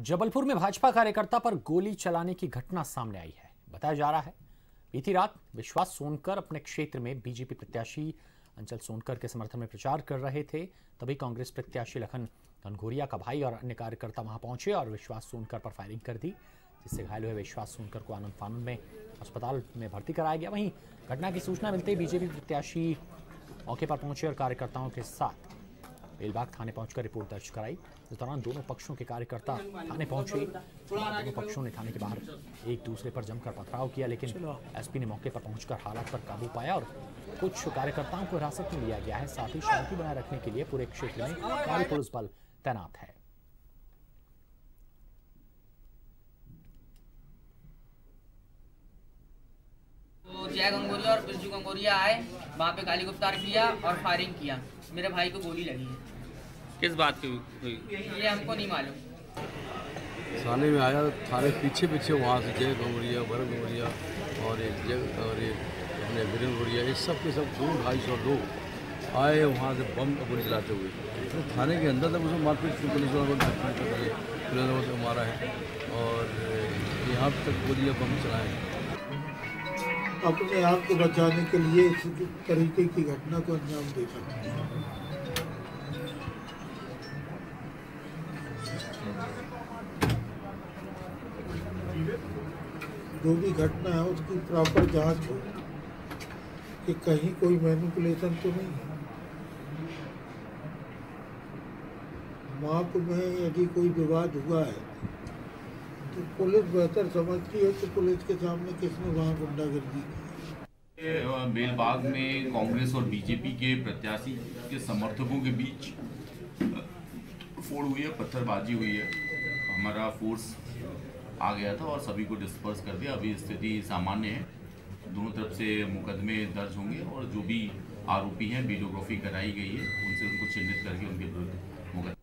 जबलपुर में भाजपा कार्यकर्ता पर गोली चलाने की घटना सामने आई है। बताया जा रहा है, बीती रात विश्वास सोनकर अपने क्षेत्र में बीजेपी प्रत्याशी अंचल सोनकर के समर्थन में प्रचार कर रहे थे। तभी कांग्रेस प्रत्याशी लखन घनघोरिया का भाई और अन्य कार्यकर्ता वहाँ पहुँचे और विश्वास सोनकर पर फायरिंग कर दी, जिससे घायल हुए विश्वास सोनकर को आनंद फानंद में अस्पताल में भर्ती कराया गया। वहीं घटना की सूचना मिलते ही बीजेपी प्रत्याशी मौके पर पहुँचे और कार्यकर्ताओं के साथ बेलबाग थाने पहुंचकर रिपोर्ट दर्ज कराई। इस दौरान दोनों पक्षों के कार्यकर्ता थाने पहुँचे। दोनों पक्षों ने थाने के बाहर एक दूसरे पर जमकर पथराव किया लेकिन एसपी ने मौके पर पहुंचकर हालात पर काबू पाया और कुछ कार्यकर्ताओं को हिरासत में लिया गया है। साथ ही शांति बनाए रखने के लिए पूरे क्षेत्र में भारी पुलिस बल तैनात है। जय गंगोरिया और बिरजू गंगोरिया आए वहाँ पे गाली गुप्तार किया और फायरिंग किया। मेरे भाई को गोली लगी है। किस बात की हुई? ये हमको नहीं मालूम। थाने में आया थाने पीछे पीछे वहाँ से जय गौरिया भरत गौरिया और एक जय और एक अपने वीरेंद्र गौरिया ये सब के सब दो ढाई सौ लोग आए वहाँ से बम का गोली चलाते हुए। तो थाने के अंदर तक उसमें मारपीट पुलिस वालों को मारपीट कर दिए पुलिस वालों को मारा है और यहाँ तक गोलियाँ बम चलाए हैं। अपने आप को बचाने के लिए इस तरीके की घटना को अंजाम दे सकते हैं। जो भी घटना है, उसकी प्रॉपर जाँच हो कि कहीं कोई मैनिपुलेशन तो नहीं है। माप में यदि कोई विवाद हुआ है तो पुलिस बेहतर समझती है कि पुलिस के सामने किसने वहाँ गुंडागर्दी की। बेलबाग में कांग्रेस और बीजेपी के प्रत्याशी के समर्थकों के बीच फोड़ हुई है, पत्थरबाजी हुई है। हमारा फोर्स आ गया था और सभी को डिस्पर्स कर दिया। अभी स्थिति सामान्य है। दोनों तरफ़ से मुकदमे दर्ज होंगे और जो भी आरोपी हैं, वीडियोग्राफी कराई गई है, उनसे उनको चिन्हित करके उनके विरुद्ध मुकदमे